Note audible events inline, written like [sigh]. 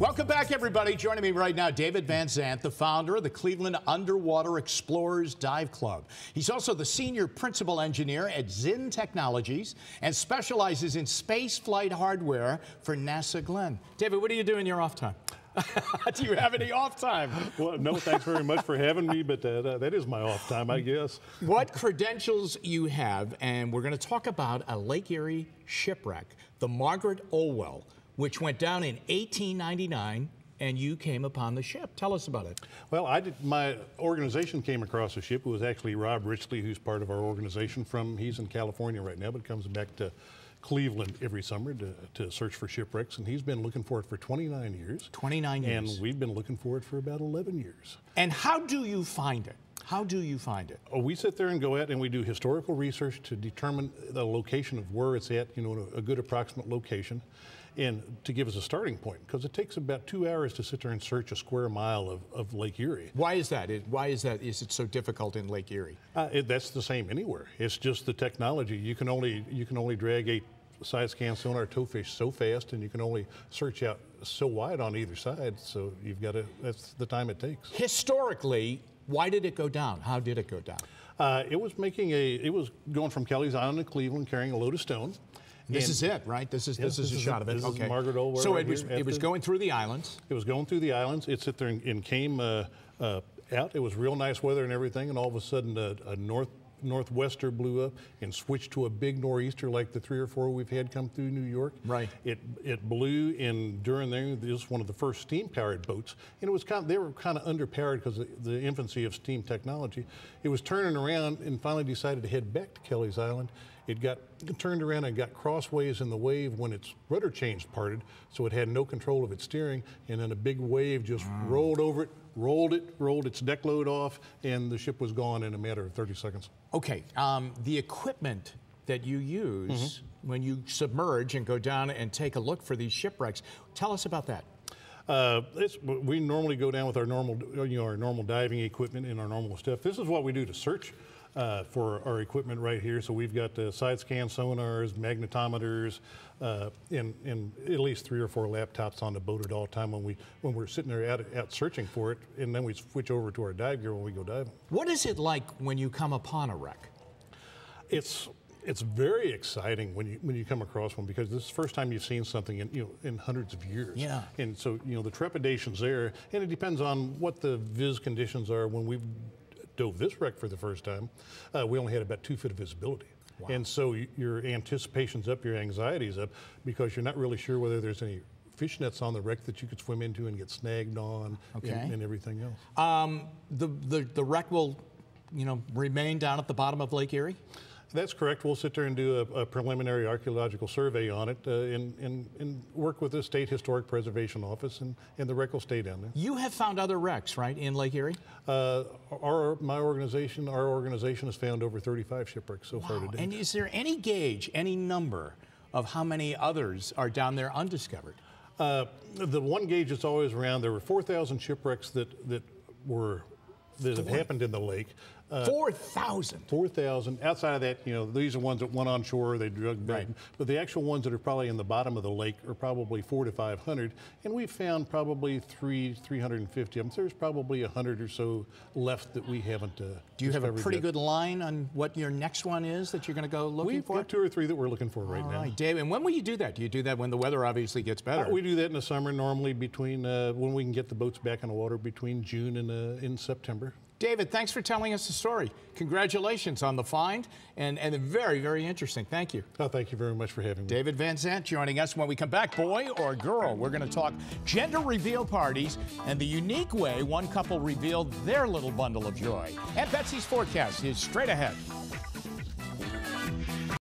Welcome back, everybody. Joining me right now, David Van Zandt, the founder of the Cleveland Underwater Explorers Dive Club. He's also the senior principal engineer at ZIN Technologies and specializes in space flight hardware for NASA Glenn. David, what do you do in your off time? [laughs] do you have any off time? Well, no, thanks very much for having me, but uh, that is my off time, I guess. What credentials you have, and we're going to talk about a Lake Erie shipwreck, the Margaret Olwill which went down in 1899 and you came upon the ship. Tell us about it. Well, I did. My organization came across the ship. It was actually Rob Richley, who's part of our organization. From he's in California right now, but comes back to Cleveland every summer to, to search for shipwrecks, and he's been looking for it for 29 years. 29 years. And we've been looking for it for about 11 years. And how do you find it? How do you find it? Oh, we sit there and go out and we do historical research to determine the location of where it's at, you know, a good approximate location and to give us a starting point because it takes about two hours to sit there and search a square mile of, of Lake Erie. Why is that? Why is that? Is it so difficult in Lake Erie? Uh, it, that's the same anywhere. It's just the technology. You can only you can only drag a side scan sonar towfish so fast, and you can only search out so wide on either side. So you've got to. That's the time it takes. Historically, why did it go down? How did it go down? Uh, it was making a. It was going from Kelly's Island to Cleveland, carrying a load of stone. This and is it, right? This is yes, this, is a shot of it. Okay. Margaret Olwill. So right it was it was going through the islands. It was going through the islands. It sit there and, and came uh, uh, out. It was real nice weather and everything, and all of a sudden a, a north northwester blew up and switched to a big nor'easter like the three or four we've had come through New York. Right. It it blew and during there this was one of the first steam powered boats and it was kind of, they were kind of underpowered because of the infancy of steam technology. It was turning around and finally decided to head back to Kelly's Island. It got turned around and got crossways in the wave when its rudder chains parted, so it had no control of its steering, and then a big wave just wow. rolled over it, rolled it, rolled its deck load off, and the ship was gone in a matter of 30 seconds. Okay, um, the equipment that you use mm-hmm. when you submerge and go down and take a look for these shipwrecks, tell us about that. Uh, we normally go down with our normal, you know, our normal diving equipment and our normal stuff. This is what we do to search uh, for our equipment right here. So we've got uh, side scan sonars, magnetometers, uh, and, and at least three or four laptops on the boat at all time when we when we're sitting there out, out searching for it, and then we switch over to our dive gear when we go diving. What is it like when you come upon a wreck? It's it's very exciting when you when you come across one because this is the first time you've seen something in you know in hundreds of years. Yeah. And so you know the trepidation's there, and it depends on what the vis conditions are when we've dove this wreck for the first time, uh, we only had about two foot of visibility. Wow. And so your anticipation's up, your anxiety's up, because you're not really sure whether there's any fish nets on the wreck that you could swim into and get snagged on okay. and, and, everything else. Um, the, the, the wreck will, you know, remain down at the bottom of Lake Erie? That's correct. We'll sit there and do a, a preliminary archaeological survey on it uh, and, and, and, work with the State Historic Preservation Office, and, and the wreck will stay down there. You have found other wrecks, right, in Lake Erie? Uh, our, my organization, our organization has found over 35 shipwrecks so wow. far today. And is there any gauge, any number of how many others are down there undiscovered? Uh, the one gauge that's always around, there were 4,000 shipwrecks that, that were that have happened in the lake. Uh, 4,000. 4,000. Outside of that, you know, these are ones that went on shore, they drug back. Right. But the actual ones that are probably in the bottom of the lake are probably four to 500. And we've found probably three, 350 of them. There's probably 100 or so left that we haven't uh, Do you have a pretty yet. good line on what your next one is that you're going to go looking we've for? We've got two or three that we're looking for right All now. Right, Dave, and when will you do that? Do you do that when the weather obviously gets better? Uh, we do that in the summer, normally between, uh, when we can get the boats back in the water between June and uh, in September. David, thanks for telling us the story. Congratulations on the find, and, and very, very interesting. Thank you. Oh, thank you very much for having me. David Van Zandt joining us when we come back. Boy or girl, we're going to talk gender reveal parties and the unique way one couple revealed their little bundle of joy. And Betsy's forecast is straight ahead.